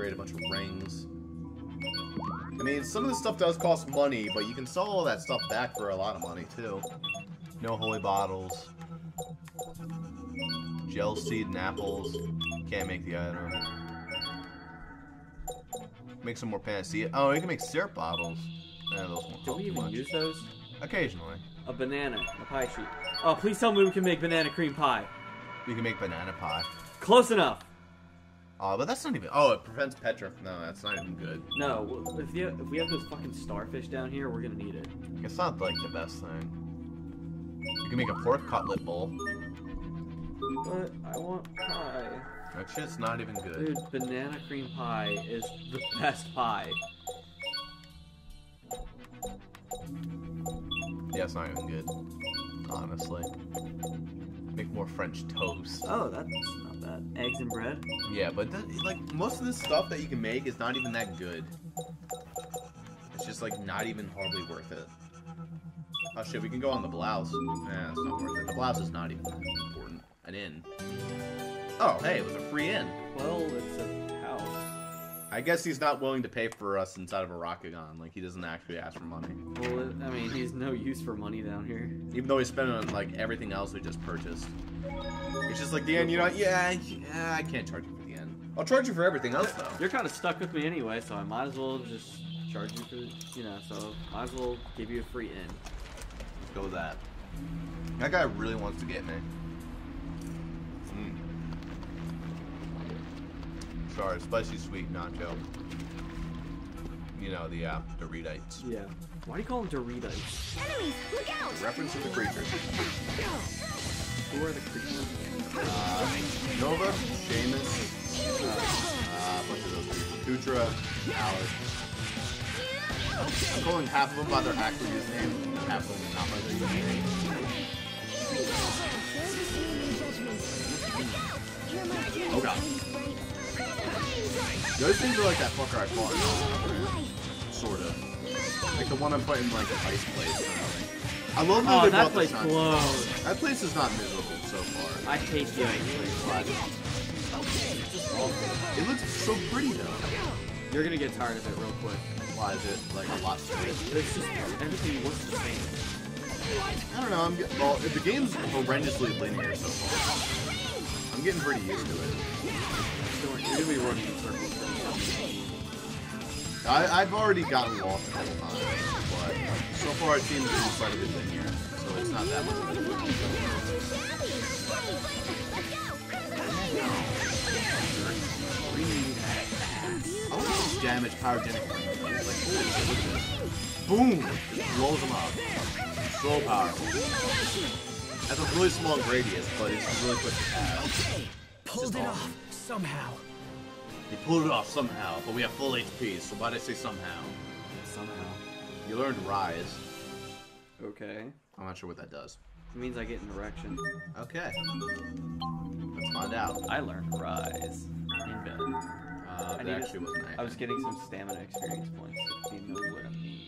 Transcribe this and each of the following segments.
create a bunch of rings. I mean, some of this stuff does cost money, but you can sell all that stuff back for a lot of money, too. No holy bottles. Gel seed and apples. Can't make the item. Make some more panacea. Oh, you can make syrup bottles. Yeah, those won't Do we even much. use those? Occasionally. A banana, a pie sheet. Oh, please tell me we can make banana cream pie. We can make banana pie. Close enough. Oh, but that's not even. Oh, it prevents petra. No, that's not even good. No, if, you, if we have those fucking starfish down here, we're gonna need it. It's not like the best thing. You can make a pork cutlet bowl. But I want pie. That shit's not even good. Dude, banana cream pie is the best pie. Yeah, it's not even good. Honestly. Make more French toast. Oh, that's. Eggs and bread? Yeah, but th- like most of this stuff that you can make is not even that good. It's just like not even hardly worth it. Oh shit, we can go on the blouse. Yeah, it's not worth it. The blouse is not even important. An inn. Oh, hey, it was a free inn. Well, it's a. I guess he's not willing to pay for us inside of a Rockagong. Like he doesn't actually ask for money, Well, I mean, he's no use for money down here. even though he's spending on like everything else we just purchased. It's just like the end. You know, yeah, yeah, I can't charge you for the end. I'll charge you for everything else though. You're kind of stuck with me anyway, so I might as well just charge you for, you know, so might as well give you a free in. Let's go with that. That guy really wants to get me. Sorry, spicy sweet nacho. You know, the uh, Doritos. Yeah. Why do you call them Doritos? Enemies, look out! Reference to the creatures. Who are the creatures? Uh, Nova, Seamus, uh, uh, a bunch of those people. Kutra, Alice. I'm calling half of them by their actual username, and half of them not by their username. Oh god. Those things are like that fucker I fought. Sort of. Like the one I'm putting like an ice place. I love how Oh, they that place blows. That place is not miserable so far. I hate the ice place. It looks so pretty though. You're gonna get tired of it real quick. Why is it like a lot straight? It's just everything looks the same. I don't know. I'm get, well. The game's horrendously linear so far. I'm getting pretty used to it. Running in circles. I, I've already gotten lost a couple times, but so far it seems incredibly linear, so it's not that much. of a. I much damage pyrogenic. Like. Boom! Blows them up. So powerful. Has a really small radius, but it's really quick to cast. Pulled it off somehow. He pulled it off somehow, but we have full HP, so why did I say somehow? Somehow. You learned Rise. Okay. I'm not sure what that does. It means I get an erection. Okay. Let's find out. I learned rise. In bed. Uh, that needed- actually wasn't I was getting some stamina experience points. You know what I mean.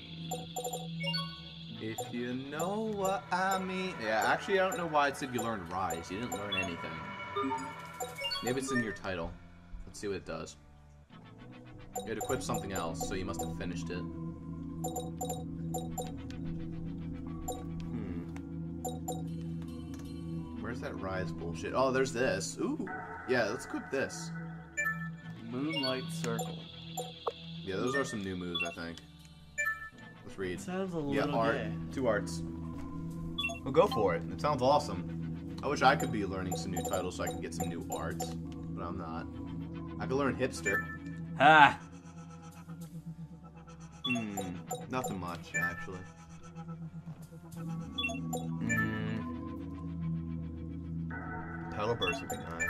If you know what I mean. Yeah, actually, I don't know why it said you learned Rise. You didn't learn anything. Maybe it's in your title. Let's see what it does. It equipped something else, so you must have finished it. Hmm. Where's that Rise bullshit? Oh, there's this. Ooh. Yeah, let's equip this. Moonlight Circle. Yeah, those are some new moves, I think. Let's read. Sounds a Yeah, art. gay. Two arts. Well, go for it. It sounds awesome. I wish I could be learning some new titles so I can get some new arts, but I'm not. I could learn hipster. Ha! Hmm, nothing much actually. Hmm. Pedal burst would be nice.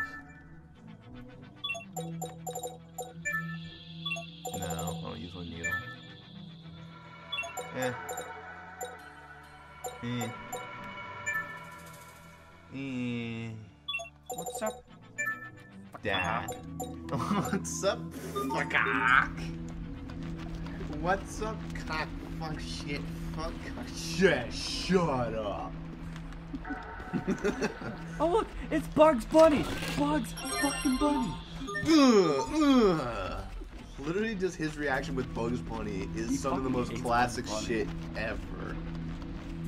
Eh. Eh. Eh. What's up? Dad. What's up, fuck? What's up, cock? Fuck shit. Fuck shit. Shut up. Oh look, it's Bugs Bunny. Bugs fucking Bunny. Ugh, ugh. Literally just his reaction with Bugs Bunny is He some of the most classic shit ever.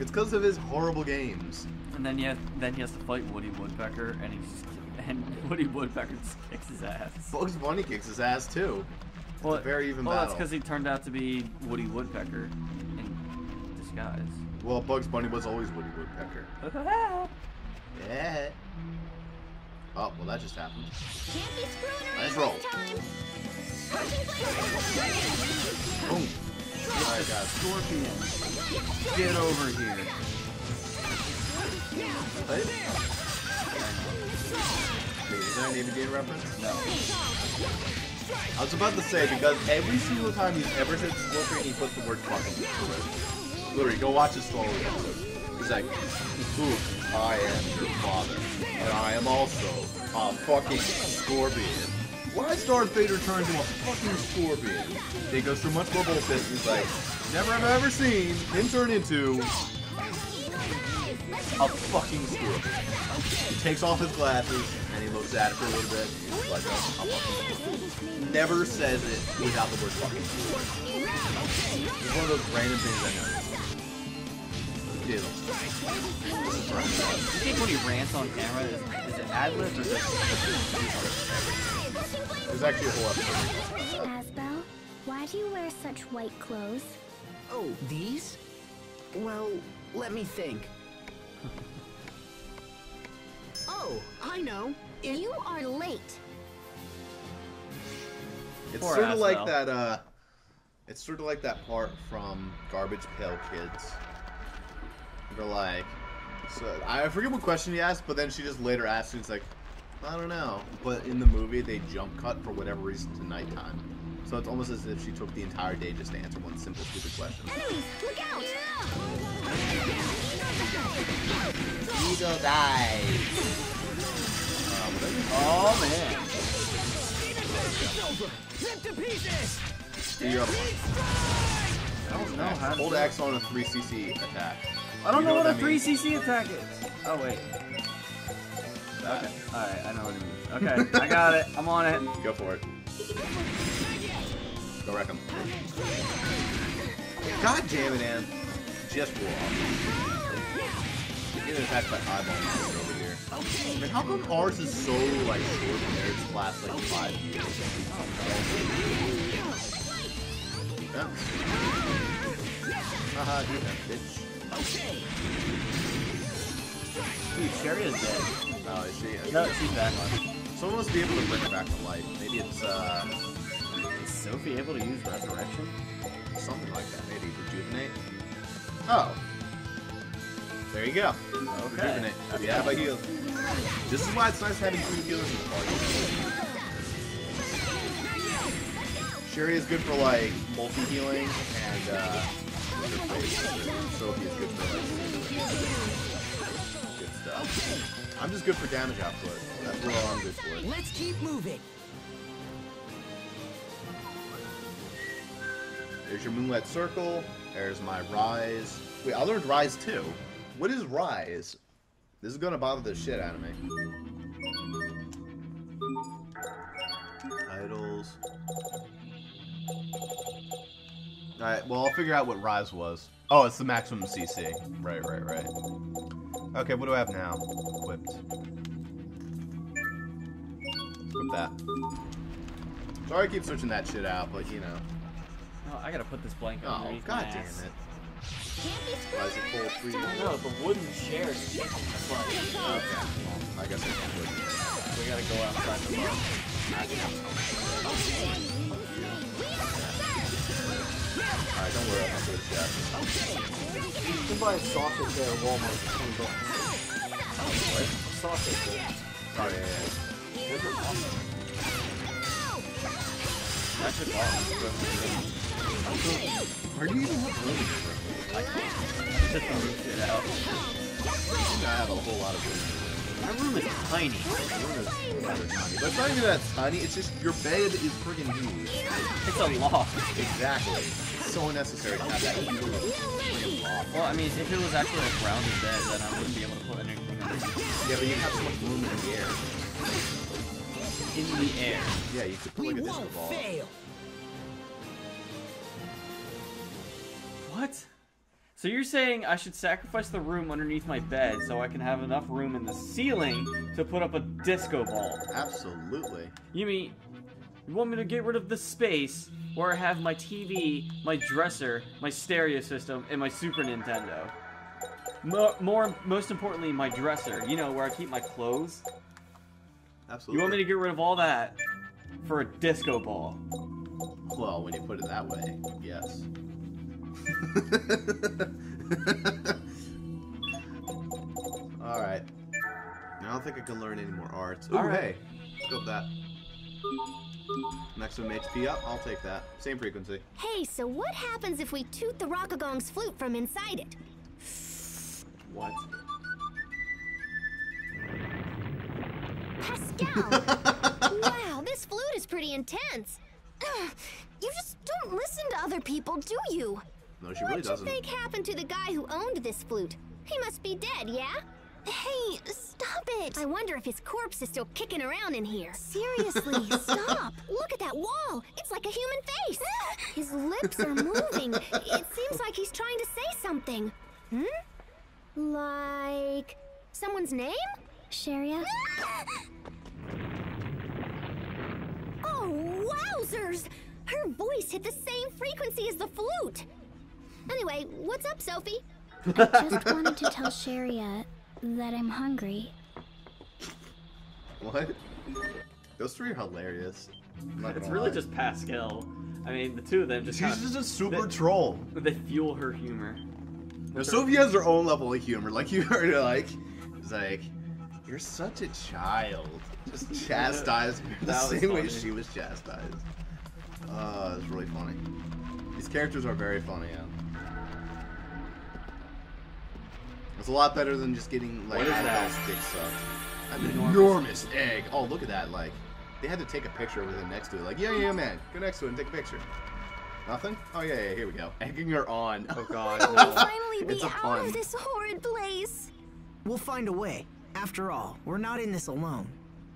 It's because of his horrible games. And then he has, then he has to fight Woody Woodpecker, and he's and Woody Woodpecker just kicks his ass. Bugs Bunny kicks his ass too. Well, a very even well, that's because he turned out to be Woody Woodpecker in disguise. Well, Bugs Bunny was always Woody Woodpecker. Yeah. Oh, well, that just happened. Can't be screwing around Nice roll. Boom. Alright, guys. Scorpion, get over here. Wait. Wait, is that an Evadine reference? No. I was about to say, because every single time he's ever said Scorpion, he puts the word fucking. Literally, go watch his Wars episode. He's like, I am your father, and I am also a fucking scorpion. Why Darth Vader turns into a fucking scorpion? He goes through much more bullshit, he's like, never have I ever seen him turn into a fucking scorpion. He takes off his glasses, and he looks at it for a little bit, he's like, oh, never says it without the word fucking. It's one of those random things I know. Dude. You think when he rants on camera, is, is it ad lib or just? There's actually a whole episode. Asbel, why do you wear such white clothes? Oh, these? Well, let me think. oh, I know. It, You are late. It's Poor sort of like that, uh, it's sort of like that part from Garbage Pail Kids. They're like, so I forget what question he asked, but then she just later asked, and it's like, I don't know. But in the movie, they jump cut for whatever reason to nighttime. So it's almost as if she took the entire day just to answer one simple, stupid question. Enemies, look out! Eagle dies. Uh. Oh man. Rip to pieces! You're up. I don't know how. to Hold do it. X on a 3cc attack. I don't You know, know what, what a 3cc attack is. Oh wait. Okay. All right, I know what it means. Okay, I got it. I'm on it. Go for it. Go wreck him. God damn it, Ann. Just blew off. Getting attacked by eyeball monster over here. I mean, how come ours is so, like, short compared to last, like, five years? Yeah. Haha, do that, bitch. Dude, Sherry is dead. Oh, is she? No, she's back. Someone must be able to bring her back to life. Maybe it's, uh, Is Sophie able to use resurrection? something like that. Maybe rejuvenate. Oh. There you go. Okay. Rejuvenate. Yeah, but heal. This is why it's nice having two healers in the party. Sherry is good for like multi-healing, and uh, what's her face? Sophie is good for like good stuff. I'm just good for damage output. That's what I'm good for. Let's keep moving. There's your Moonlight Circle. There's my Rise. Wait, I learned Rise too. What is Rise? This is gonna bother the shit out of me. Titles. Alright, well, I'll figure out what Rise was. Oh, it's the maximum CC. Right, right, right. Okay, what do I have now? Equipped. Equip that. Sorry I keep switching that shit out, but you know. Oh, I gotta put this blanket Oh, underneath god my damn ass. it. Why is it full this three? No, the wooden chair is kicking the butt. Okay. Well, I guess I can't do. We gotta go outside the bar. Alright, don't worry, I'll do the chest. You can buy a sausage there at Walmart for 20 bucks. What? Sausage. Oh, yeah, yeah. Those are awesome. That's a bar. Where do you even have room in your room? Just to move shit out. I think I have a whole lot of room. My room is tiny. My room is rather tiny. But it's not even that tiny, it's just your bed is friggin' huge. It's a loft. Exactly so unnecessary to have that Well, I mean, if it was actually a grounded bed, then I wouldn't be able to put anything on it. Yeah, but you have so much room in the air. In the air. Yeah, you could put like a disco ball. Fail. What? So you're saying I should sacrifice the room underneath my bed so I can have enough room in the ceiling to put up a disco ball? Absolutely. You mean you want me to get rid of the space where I have my TV, my dresser, my stereo system, and my Super Nintendo? More, more most importantly, my dresser. You know where I keep my clothes. Absolutely. You want me to get rid of all that for a disco ball? Well, when you put it that way, yes. Alright. I don't think I can learn any more arts. Ooh, Alright. hey. Let's go with that. Next one HP up, I'll take that. Same frequency. Hey, so what happens if we toot the Rockagong's flute from inside it? What? Pascal! wow, this flute is pretty intense. You just don't listen to other people, do you? No, she really What'd doesn't. What you think happened to the guy who owned this flute? He must be dead, yeah? Hey, stop it! I wonder if his corpse is still kicking around in here. Seriously, stop! Look at that wall! It's like a human face! His lips are moving. It seems like he's trying to say something. Hmm? Like someone's name? Cheria? oh, wowzers! Her voice hit the same frequency as the flute. Anyway, what's up, Sophie? I just wanted to tell Cheria that I'm hungry. What? Those three are hilarious. It's gonna really lie. just Pascal. I mean, the two of them just She's just a super they- troll. they fuel her humor. Now, Sophie has her own level of humor. Like you heard her, like, it's like, you're such a child. Just chastise her the That was same way she was chastised. Uh, it's really funny. These characters are very funny, yeah. It's a lot better than just getting like What is that? Annabelle's dick sucked. An Enormous. enormous egg. Oh, look at that! Like, they had to take a picture with it next to it. Like, yeah, yeah, man, go next to it and take a picture. Nothing? Oh yeah, yeah. Here we go. Egging her on. Oh god, We'll finally be It's out pun. of this horrid place. We'll find a way. After all, we're not in this alone.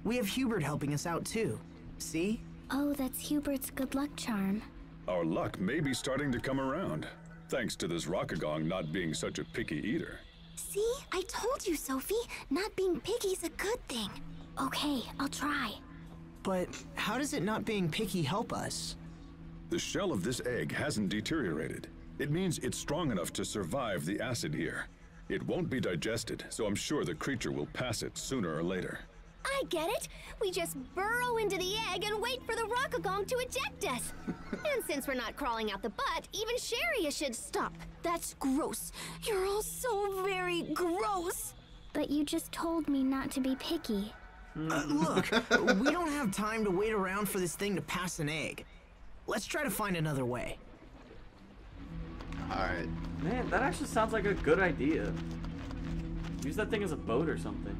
We have Hubert helping us out too. See? Oh, that's Hubert's good luck charm. Our luck may be starting to come around, thanks to this Rockagong not being such a picky eater. See, I told you, Sophie. Not being picky's a good thing. Okay, I'll try. But how does it not being picky help us? The shell of this egg hasn't deteriorated. It means it's strong enough to survive the acid here. It won't be digested, so I'm sure the creature will pass it sooner or later. I get it. We just burrow into the egg and wait for the Rockagong to eject us. and since we're not crawling out the butt, even Cheria should stop. That's gross. You're all so very gross. But you just told me not to be picky. Uh, look, we don't have time to wait around for this thing to pass an egg. Let's try to find another way. All right. Man, that actually sounds like a good idea. Use that thing as a boat or something.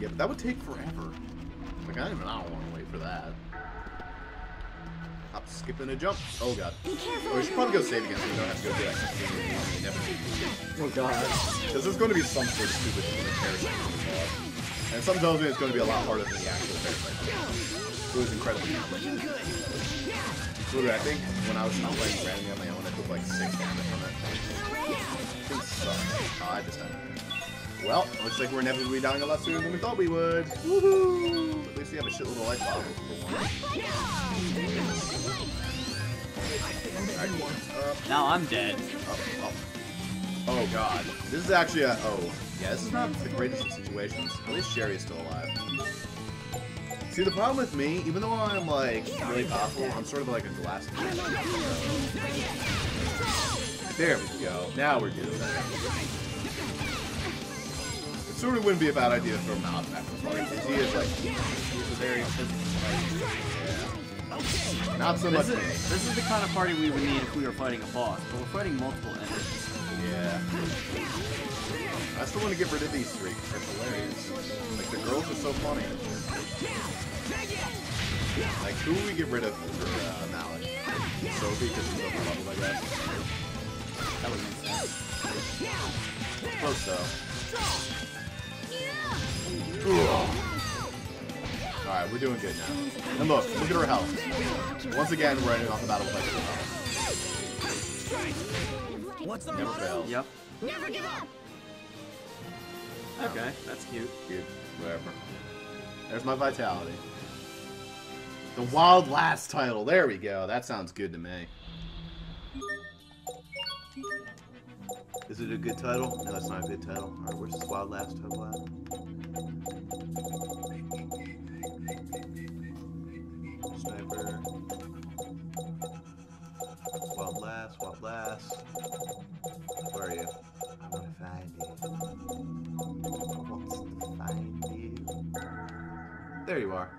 Yeah, but that would take forever. Like I don't even. I don't want to wait for that. Hop, skip, and a jump. Oh god. Be careful. Or we should probably go save again so we don't have to go do that. completely on the inevitable. Oh god. Because there's going to be some sort of stupid parasite. And some tells me it's going to be a lot harder than the actual parasite. It was incredibly challenging. Literally, I think when I was not playing randomly on my own, I took like six damage from it. Things suck. Oh, I just died. Well, looks like we're inevitably dying a lot sooner than we thought we would. Woohoo! At least we have a shitload of life bottles for one. Alright, Now I'm dead. Oh, oh. Oh god. This is actually a oh. Yeah, this is not the greatest of situations. At least Sherry is still alive. See the problem with me, even though I'm like really powerful, I'm sort of like a glass. There we go. Now we're good. It sort of wouldn't be a bad idea to throw Miles back in the because he is like he's a very physical fighter. Not so much This is, this is the kind of party we would need if we were fighting a boss, but we're fighting multiple enemies. Yeah. I still want to get rid of these three they're hilarious. Like, the girls are so funny. Like, who would we get rid of for uh, Malik? Sophie, because she's overleveled, I guess. That would make sense. Close, though. Alright, we're doing good now. And look, look at her health. Once again, we're ending off the battle with like What's our Never motto? fail. Yep. Never give up. Okay, oh. that's cute. Cute. Whatever. There's my vitality. The Wild Last title. There we go. That sounds good to me. Is it a good title? No, it's not a good title. Alright, where's this Wild Last title at? Sniper. Wild Last, Wild Last. Where are you? I want to find you. I want to find you. There you are.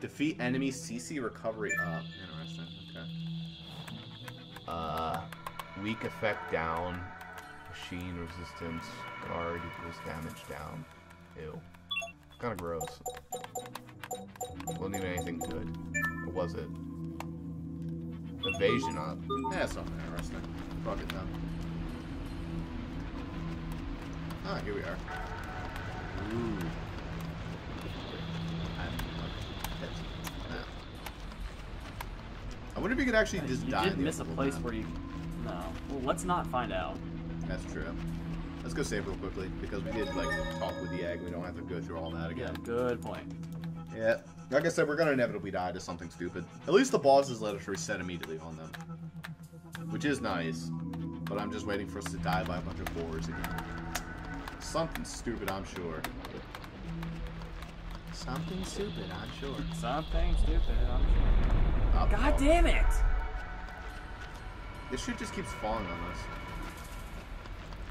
Defeat enemy CC recovery up. Interesting. Okay. Uh, weak effect down. Machine resistance. Guard equals damage down. Ew. Kind of gross. Wasn't even anything good. Or was it? Evasion up. Yeah, that's something interesting. Fuck it then. Ah, here we are. Ooh. I wonder if you could actually just You die. did in miss a place where you. Well, let's not find out. That's true. Let's go save real quickly because we did like talk with the egg. We don't have to go through all that Yeah, again. good point. Yeah. Like I said, we're gonna inevitably die to something stupid. At least the bosses let us reset immediately on them, which is nice. But I'm just waiting for us to die by a bunch of boars again. Something stupid, I'm sure. Something stupid, I'm sure. Something stupid, I'm sure. Up, God damn it! This shit just keeps falling on us.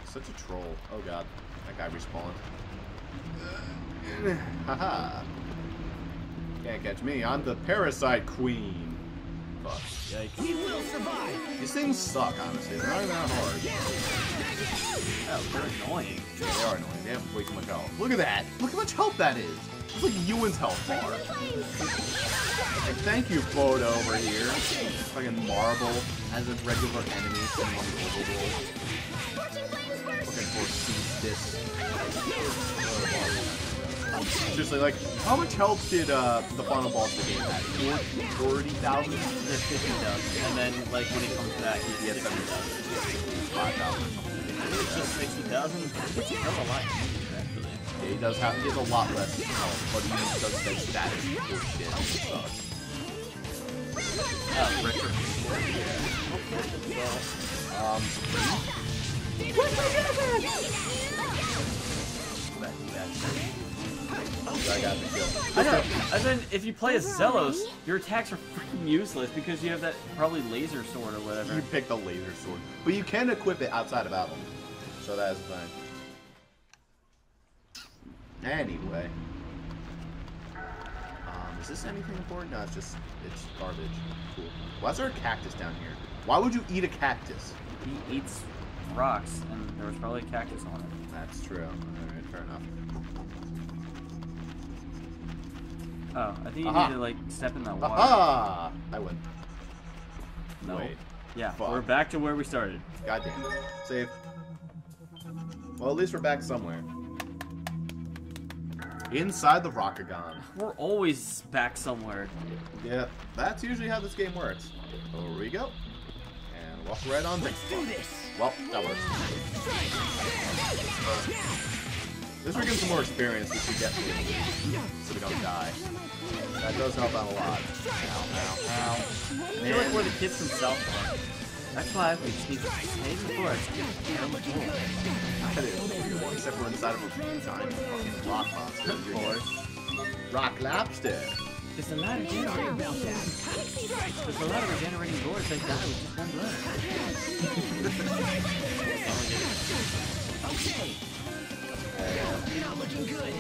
Such a troll. Oh god. That guy respawned. Haha. Can't catch me. I'm the parasite queen. Yikes. We will survive. These things suck, honestly. They're not even that hard. Oh, they're annoying. They are annoying. They have way too much health. Look at that. Look how much health that is. It's like Ewan's health bar. Like, thank you, Boda over here. Fucking Marble as a regular enemy sitting on the overworld. Looking for Ceastus. Seriously, like, how much health did uh, the final boss of the game have? 40,000? They're 50,000. And then, like, when it comes back, He gets 60,000. 5,000. It's just 60,000. It's a lot, actually. Yeah, he does have, he has a lot less health, but he does that status bullshit. It sucks. Uh, retro. Um, I got the kill. I know. And then if you play as Zelos, your attacks are freaking useless because you have that probably laser sword or whatever. You pick the laser sword, but you can equip it outside of battle, so that is the thing. Anyway, um, is this anything important? No, it's just it's garbage. Cool. Why is there a cactus down here? Why would you eat a cactus? He eats rocks, and there was probably a cactus on it. That's true. All right, fair enough. Oh, I think you Aha. need to like step in that water. Aha! I would. No. Wait. Yeah, Fuck. we're back to where we started. God damn. Save. Well, at least we're back somewhere. Inside the Rockagong. We're always back somewhere. Yeah, that's usually how this game works. Over we go. And walk right on. Let's do this. Well, that works. This we're getting some more experience, which we get so we don't die. That does help out a lot. Ow, ow, ow. I feel like we're the kids from South Park. That's why we to stay the forest. That is, except we're inside of a giant fucking rock monster. Of course. Rock lobster. There's a lot of generating There's a lot of regenerating boards that die with just one blow. Not looking good.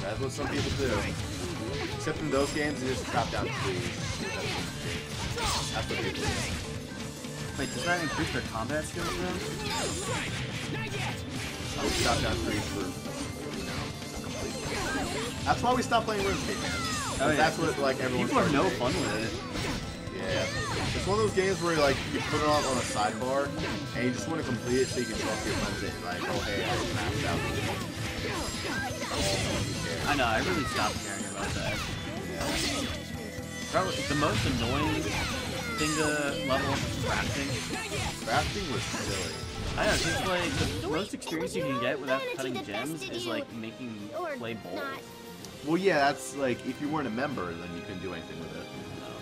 That's what some people do. Except in those games, they just chop down trees. That's what people do. Wait, does that increase their combat skills then? I would oh, chop down trees for, you know. That's why we stopped playing RuneScape, man. Oh, yeah. That's what like everyone. People have no fun with it. Yeah, it's one of those games where like you put it on on a sidebar and you just want to complete it so you can talk to your friends and like, oh hey, I maxed out. I know, I really stopped caring about that. Yeah. Probably the most annoying thing to level up crafting. Crafting was silly. I know, just like the most experience you can get without cutting gems is like making Or clay bowls. Well, yeah, that's like if you weren't a member, then you couldn't do anything with it.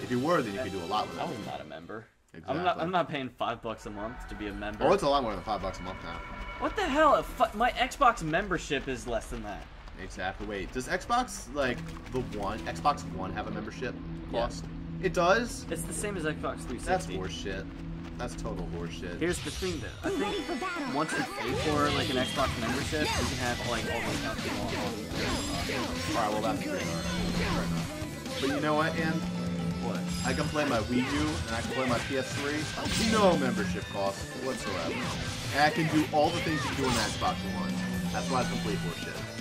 If you were, then you could do a lot with I it. was not a member. I'm Exactly. not. I'm not paying five bucks a month to be a member. Oh, it's a lot more than five bucks a month now. What the hell? My Xbox membership is less than that. Exactly. Wait, does Xbox like the one Xbox One have a membership Yeah. cost? It does. It's the same as Xbox 360. That's horseshit. That's total horseshit. Here's the thing, though. I think once you pay for like an Xbox membership, you can have like all the accounts you want on. All right, well that's fair enough. But you know what, and What? I can play my Wii U and I can play my PS3. No membership cost whatsoever. And I can do all the things you can do the Xbox One. That's why it's complete horseshit.